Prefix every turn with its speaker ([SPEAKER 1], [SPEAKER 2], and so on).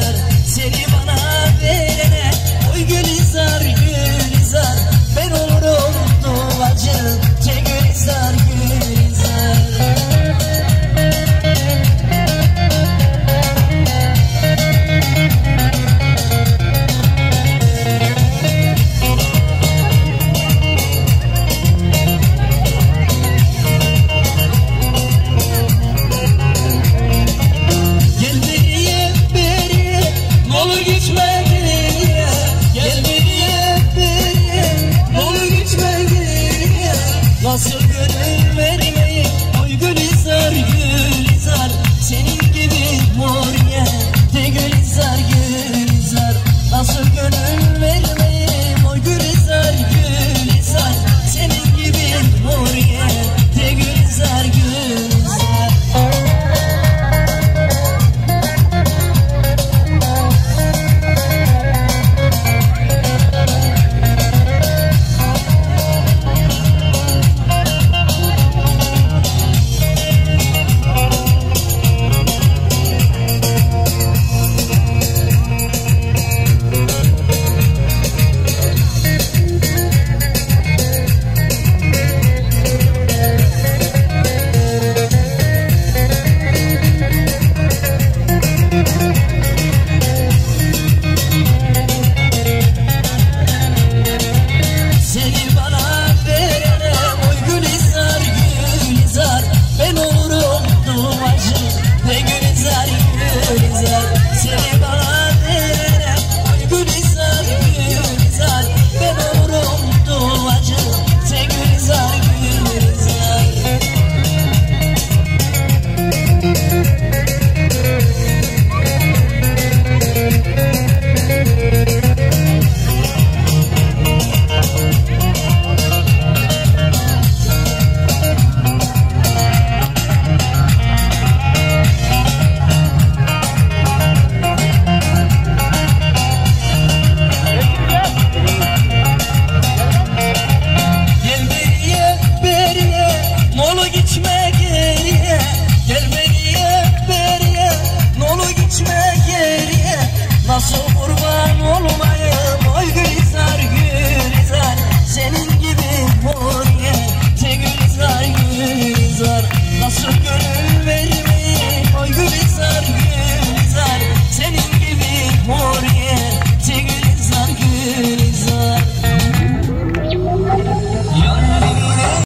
[SPEAKER 1] नजर Nasıl gönül